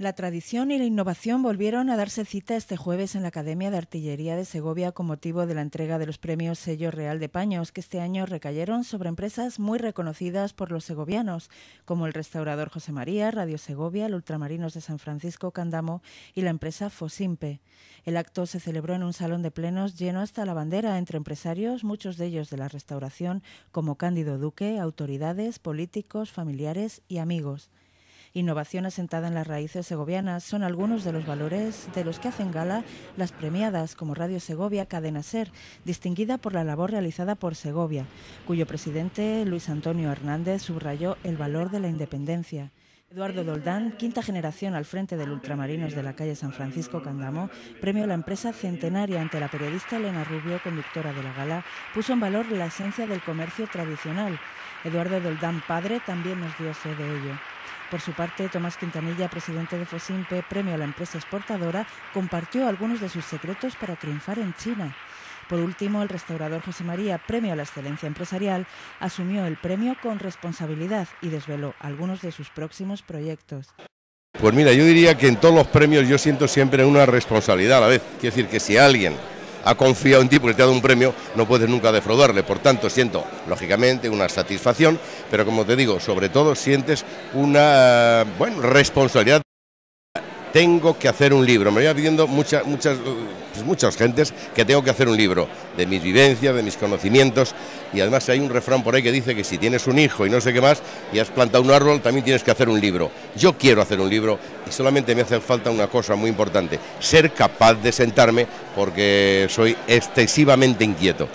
La tradición y la innovación volvieron a darse cita este jueves en la Academia de Artillería de Segovia con motivo de la entrega de los premios Sello Real de Paños, que este año recayeron sobre empresas muy reconocidas por los segovianos, como el restaurador José María, Radio Segovia, el Ultramarinos de San Francisco Candamo y la empresa Fosimpe. El acto se celebró en un salón de plenos lleno hasta la bandera entre empresarios, muchos de ellos de la restauración, como Cándido Duque, autoridades, políticos, familiares y amigos. Innovación asentada en las raíces segovianas son algunos de los valores de los que hacen gala las premiadas como Radio Segovia Cadena Ser, distinguida por la labor realizada por Segovia, cuyo presidente Luis Antonio Hernández subrayó el valor de la independencia. Eduardo Doldán, quinta generación al frente del Ultramarinos de la calle San Francisco Candamo, premio a la empresa centenaria ante la periodista Elena Rubio, conductora de la gala, puso en valor la esencia del comercio tradicional. Eduardo Doldán, padre, también nos dio fe de ello. Por su parte, Tomás Quintanilla, presidente de Fosimpe, premio a la empresa exportadora, compartió algunos de sus secretos para triunfar en China. Por último, el restaurador José María, premio a la excelencia empresarial, asumió el premio con responsabilidad y desveló algunos de sus próximos proyectos. Pues mira, yo diría que en todos los premios yo siento siempre una responsabilidad a la vez. Quiero decir que si alguien ha confiado en ti porque te ha dado un premio, no puedes nunca defraudarle. Por tanto, siento, lógicamente, una satisfacción, pero como te digo, sobre todo sientes una bueno, responsabilidad. Tengo que hacer un libro. Me voy pidiendo muchas, muchas, pues muchas gentes que tengo que hacer un libro de mis vivencias, de mis conocimientos. Y además hay un refrán por ahí que dice que si tienes un hijo y no sé qué más y has plantado un árbol, también tienes que hacer un libro. Yo quiero hacer un libro y solamente me hace falta una cosa muy importante, ser capaz de sentarme porque soy excesivamente inquieto.